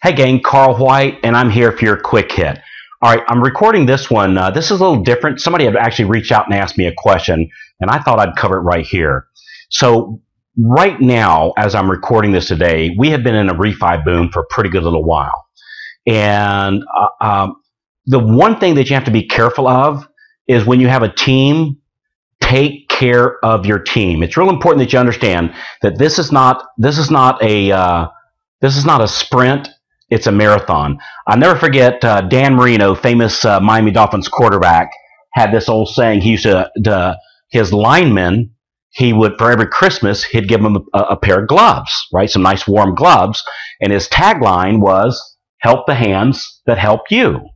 Hey gang, Carl White, and I'm here for your quick hit. All right, I'm recording this one. Uh, this is a little different. Somebody had actually reached out and asked me a question, and I thought I'd cover it right here. So, right now, as I'm recording this today, we have been in a refi boom for a pretty good little while. And uh, um, the one thing that you have to be careful of is when you have a team, take care of your team. It's real important that you understand that this is not this is not a uh, this is not a sprint it's a marathon. I'll never forget uh, Dan Marino, famous uh, Miami Dolphins quarterback, had this old saying. He used to, to his linemen, he would for every Christmas he'd give them a, a pair of gloves, right? Some nice warm gloves, and his tagline was "Help the hands that help you."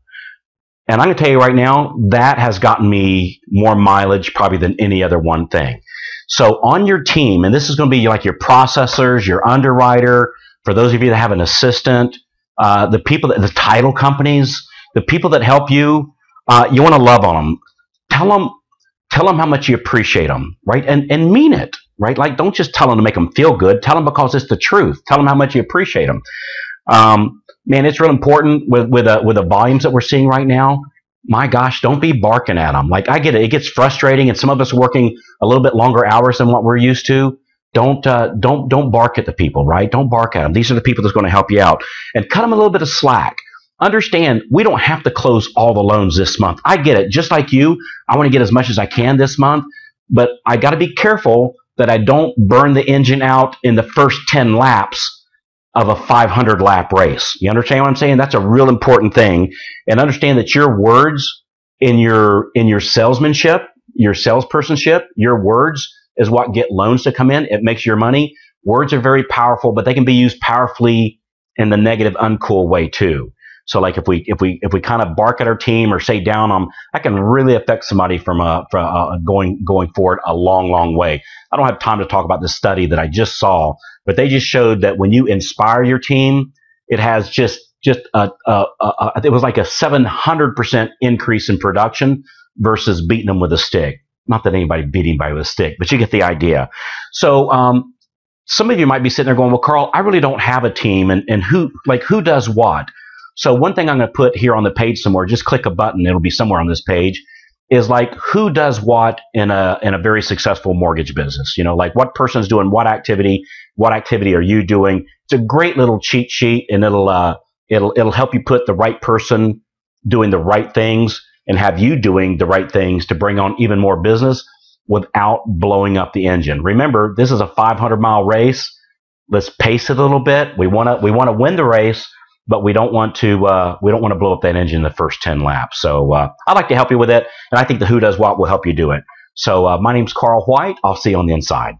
And I'm going to tell you right now, that has gotten me more mileage probably than any other one thing. So on your team, and this is going to be like your processors, your underwriter, for those of you that have an assistant, uh, the people, that, the title companies, the people that help you, uh, you want to love on them. Tell them, tell them how much you appreciate them, right? And and mean it, right? Like don't just tell them to make them feel good. Tell them because it's the truth. Tell them how much you appreciate them. Um, man, it's real important with with uh, with the volumes that we're seeing right now. My gosh, don't be barking at them. Like I get it, it gets frustrating, and some of us working a little bit longer hours than what we're used to. Don't uh, don't don't bark at the people, right? Don't bark at them. These are the people that's going to help you out, and cut them a little bit of slack. Understand, we don't have to close all the loans this month. I get it. Just like you, I want to get as much as I can this month, but I got to be careful that I don't burn the engine out in the first 10 laps of a 500 lap race. You understand what I'm saying? That's a real important thing. And understand that your words in your in your salesmanship, your salespersonship, your words is what get loans to come in. It makes your money. Words are very powerful, but they can be used powerfully in the negative, uncool way too. So like if we if we if we kind of bark at our team or say down on, that can really affect somebody from a, from going going forward a long long way. I don't have time to talk about the study that I just saw, but they just showed that when you inspire your team, it has just just a, a, a it was like a 700% increase in production versus beating them with a stick. Not that anybody beat anybody with a stick, but you get the idea. So um, some of you might be sitting there going, "Well, Carl, I really don't have a team, and and who like who does what?" So one thing I'm going to put here on the page somewhere, just click a button, it'll be somewhere on this page, is like who does what in a in a very successful mortgage business. You know, like what person's doing what activity, what activity are you doing? It's a great little cheat sheet, and it'll uh, it'll it'll help you put the right person doing the right things and have you doing the right things to bring on even more business without blowing up the engine. Remember, this is a 500 mile race. Let's pace it a little bit. We want to we want to win the race, but we don't want to uh, we don't want to blow up that engine in the first 10 laps. So uh, I'd like to help you with it, and I think the Who Does What will help you do it. So uh, my name's Carl White. I'll see you on the inside.